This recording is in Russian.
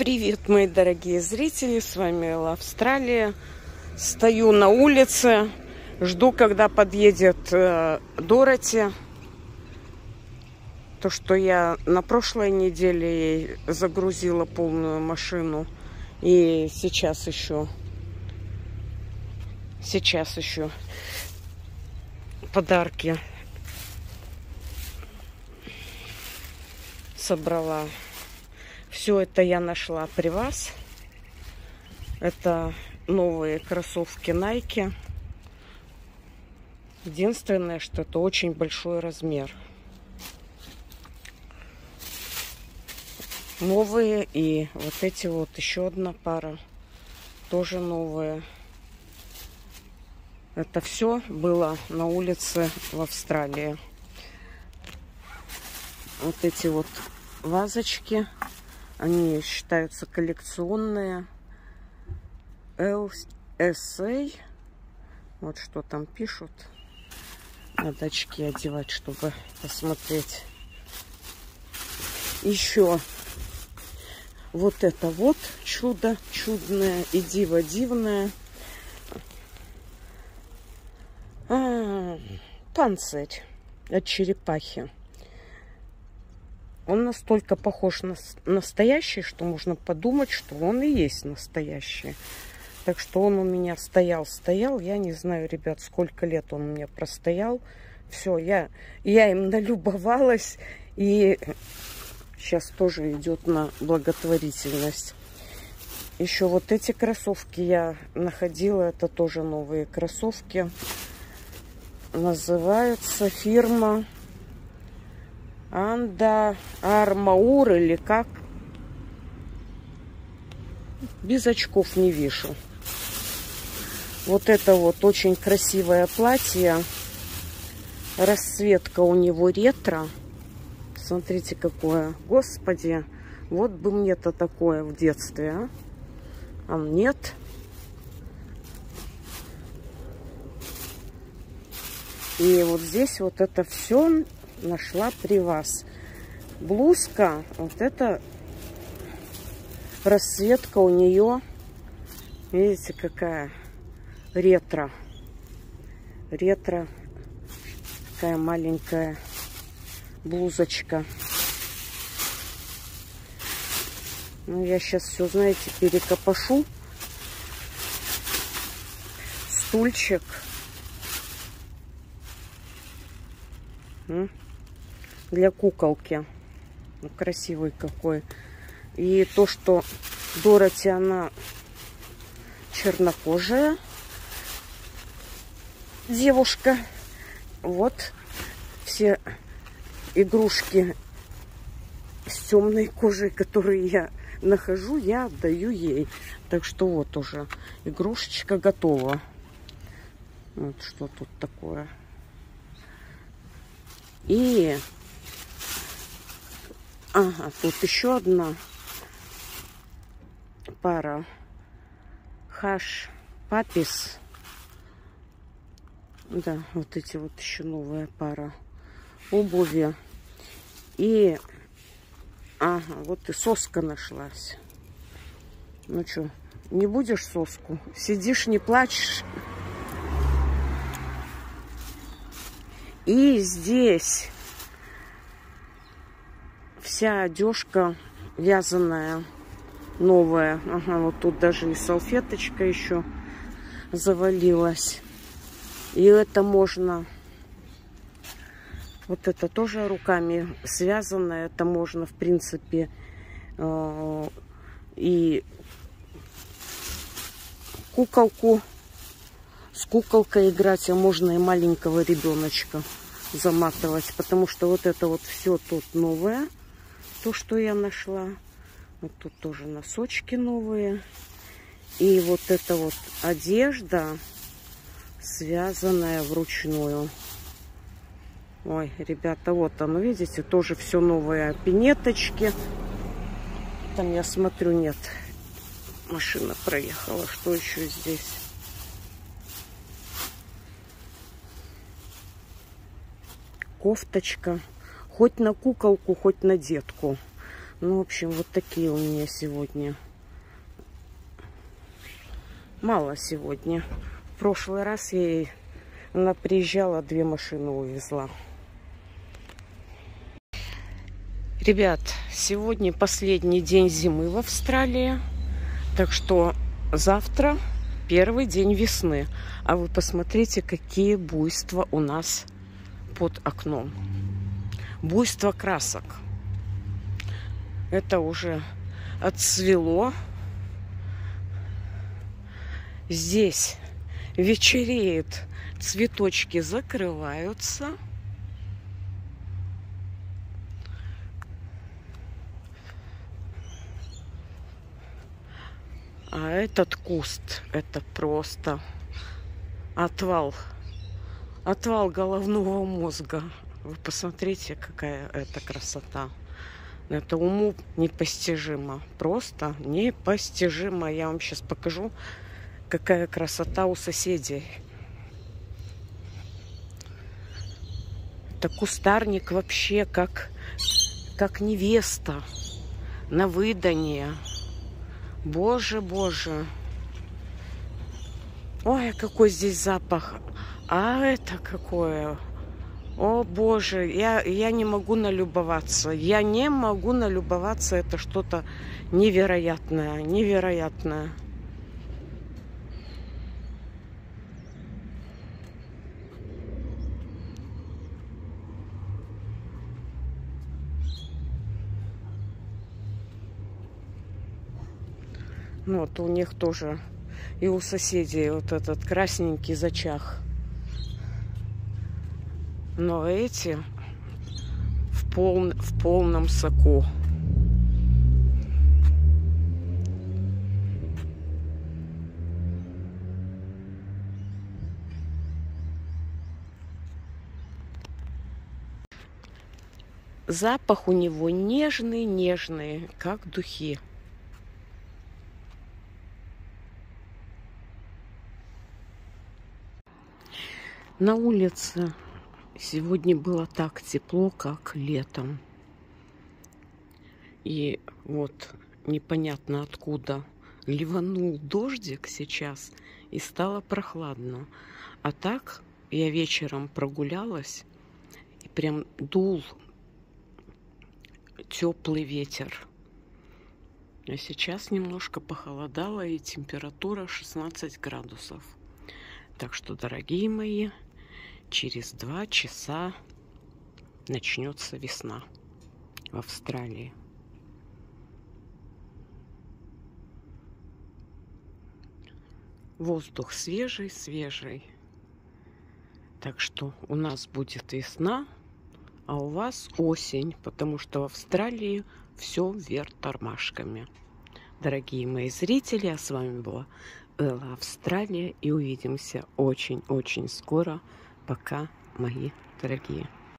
Привет, мои дорогие зрители, с вами Австралия. Стою на улице, жду, когда подъедет э, Дороти. То, что я на прошлой неделе загрузила полную машину. И сейчас еще, сейчас еще подарки собрала все это я нашла при вас. Это новые кроссовки Nike. Единственное, что это очень большой размер. Новые и вот эти вот еще одна пара тоже новые. Это все было на улице в Австралии. Вот эти вот вазочки они считаются коллекционные. LSA. Вот что там пишут. Надо очки одевать, чтобы посмотреть. Еще вот это вот чудо чудное и диво дивное. А, панцирь от черепахи. Он настолько похож на настоящий, что можно подумать, что он и есть настоящий. Так что он у меня стоял, стоял. Я не знаю, ребят, сколько лет он у меня простоял. Все, я, я им налюбовалась. И сейчас тоже идет на благотворительность. Еще вот эти кроссовки я находила. Это тоже новые кроссовки. Называется фирма Анда Армаур или как? Без очков не вижу. Вот это вот очень красивое платье. Расцветка у него ретро. Смотрите, какое. Господи, вот бы мне-то такое в детстве, а? А нет. И вот здесь вот это все нашла при вас. Блузка, вот это расцветка у нее, видите, какая ретро. Ретро, такая маленькая блузочка. Ну, я сейчас все, знаете, перекопошу. Стульчик. Для куколки. Ну, красивый какой. И то, что Дороти, она чернокожая девушка. Вот все игрушки с темной кожей, которые я нахожу, я отдаю ей. Так что вот уже игрушечка готова. Вот что тут такое. И Ага, тут еще одна пара. Хаш Папис. Да, вот эти вот еще новая пара обуви. И, ага, вот и соска нашлась. Ну что, не будешь соску? Сидишь, не плачешь. И здесь вся одежка вязаная, новая. Ага, вот тут даже и салфеточка еще завалилась. И это можно... Вот это тоже руками связано. Это можно, в принципе, э, и куколку с куколкой играть, а можно и маленького ребеночка заматывать, потому что вот это вот все тут новое то, что я нашла. Вот тут тоже носочки новые. И вот эта вот одежда, связанная вручную. Ой, ребята, вот оно, видите, тоже все новые пинеточки. Там я смотрю, нет, машина проехала. Что еще здесь? Кофточка. Хоть на куколку, хоть на детку. Ну, в общем, вот такие у меня сегодня. Мало сегодня. В прошлый раз я ей, она приезжала, две машины увезла. Ребят, сегодня последний день зимы в Австралии. Так что завтра первый день весны. А вы посмотрите, какие буйства у нас под окном. Буйство красок. Это уже отцвело. Здесь вечереет, цветочки закрываются. А этот куст, это просто отвал, отвал головного мозга. Вы посмотрите, какая это красота. Это уму непостижимо. Просто непостижимо. Я вам сейчас покажу, какая красота у соседей. Это кустарник вообще как, как невеста на выданье. Боже, боже. Ой, какой здесь запах. А это какое? О боже, я, я не могу налюбоваться. Я не могу налюбоваться. Это что-то невероятное, невероятное. Ну, вот у них тоже и у соседей вот этот красненький зачах. Но эти в, пол, в полном соку. Запах у него нежный-нежный, как духи. На улице Сегодня было так тепло, как летом. И вот непонятно откуда ливанул дождик сейчас, и стало прохладно. А так я вечером прогулялась, и прям дул теплый ветер. А сейчас немножко похолодало, и температура 16 градусов. Так что, дорогие мои, через два часа начнется весна в Австралии. Воздух свежий, свежий. Так что у нас будет весна, а у вас осень, потому что в Австралии все вверх тормашками. Дорогие мои зрители, а с вами была Элла Австралия и увидимся очень-очень скоро Пока, мои дорогие.